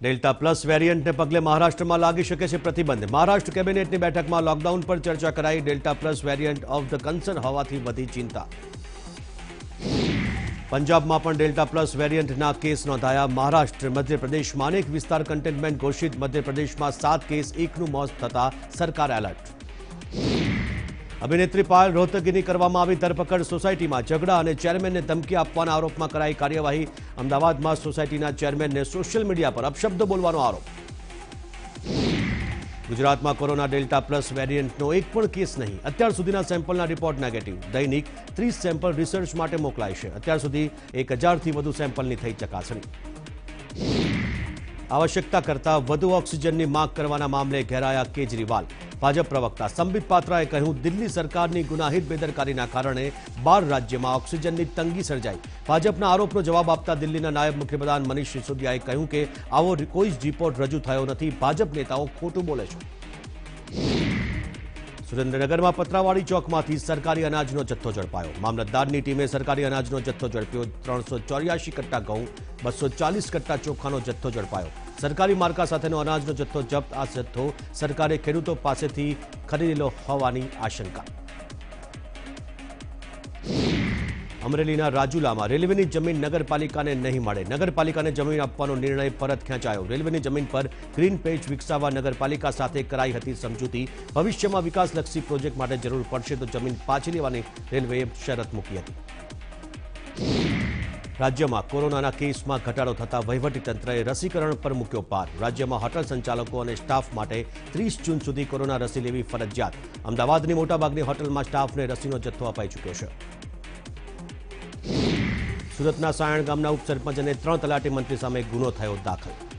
delta plus વેરિયન્ટને પગલે મહારાષ્ટ્રમાં લાગી શકે છે પ્રતિબંધ મહારાષ્ટ્ર કેબિનેટની બેઠકમાં લોકડાઉન પર ચર્ચા કરાઈ delta plus variant of the concern હોવાથી વધી ચિંતા પંજાબમાં પણ ડેલ્ટા પ્લસ વેરિયન્ટના કેસ નોંધાયા મહારાષ્ટ્ર મધ્યપ્રદેશમાં અનેક વિસ્તાર કન્ટેનમેન્ટ ઘોષિત મધ્યપ્રદેશમાં સાત કેસ એકનું મોત થતા સરકાર એલર્ટ અભિનેત્રી પાયલ રોહતગીની કરવામાં આવી ધરપકડ સોસાયટીમાં ઝઘડા અને ચેરમેનને ધમકી આપવાના આરોપમાં કરાઈ કાર્યવાહી અમદાવાદમાં સોસાયટીના ચેરમેનને સોશિયલ મીડિયા પર અપશબ્દ બોલવાનો આરોપ ગુજરાતમાં કોરોના ડેલ્ટા પ્લસ વેરિયન્ટનો એક પણ કેસ નહીં અત્યાર સુધીના સેમ્પલના રિપોર્ટ નેગેટિવ દૈનિક ત્રીસ સેમ્પલ રિસર્ચ માટે મોકલાય છે અત્યાર સુધી એક હજારથી વધુ સેમ્પલની થઈ ચકાસણી આવશ્યકતા કરતાં વધુ ઓક્સિજનની માંગ કરવાના મામલે ઘેરાયા કેજરીવાલ ભાજપ પ્રવક્તા સંબિત પાત્રાએ કહ્યું દિલ્હી સરકારની ગુનાહિત બેદરકારીના કારણે બાર રાજ્યમાં ઓક્સિજનની તંગી સર્જાઈ ભાજપના આરોપનો જવાબ આપતા દિલ્હીના નાયબ મુખ્યપ્રધાન મનીષ સિસોદિયાએ કહ્યું કે આવો કોઈ જ રિપોર્ટ રજૂ થયો નથી ભાજપ નેતાઓ ખોટું બોલે છે સુરેન્દ્રનગરમાં પતરાવાડી ચોકમાંથી સરકારી અનાજનો જથ્થો ઝડપાયો મામલતદારની ટીમે સરકારી અનાજનો જથ્થો ઝડપ્યો ત્રણસો ચોર્યાસી કટ્ટા ઘઉં બસો ચાલીસ કટ્ટા ચોખાનો જથ્થો ઝડપાયો સરકારી માર્કા સાથેનો અનાજનો જથ્થો જપ્ત આ જથ્થો સરકારે ખેડૂતો પાસેથી ખરીદેલો હોવાની આશંકા અમરેલીના રાજુલામાં રેલવેની જમીન નગરપાલિકાને નહીં મળે નગરપાલિકાને જમીન આપવાનો નિર્ણય પરત ખેંચાયો રેલવેની જમીન પર ગ્રીન પેજ વિકસાવવા નગરપાલિકા સાથે કરાઈ હતી સમજૂતી ભવિષ્યમાં વિકાસલક્ષી પ્રોજેક્ટ માટે જરૂર પડશે તો જમીન પાછી લેવાની રેલવેએ શરત મૂકી હતી રાજ્યમાં કોરોનાના કેસમાં ઘટાડો થતા વહીવટીતંત્રએ રસીકરણ પર મૂક્યો પાર રાજ્યમાં હોટલ સંચાલકો અને સ્ટાફ માટે ત્રીસ જૂન સુધી કોરોના રસી લેવી ફરજિયાત અમદાવાદની મોટાભાગની હોટલમાં સ્ટાફને રસીનો જથ્થો અપાઈ ચૂક્યો છે સુરતના સાયણ ગામના ઉપસરપંચ અને ત્રણ તલાટી મંત્રી સામે ગુનો થયો દાખલ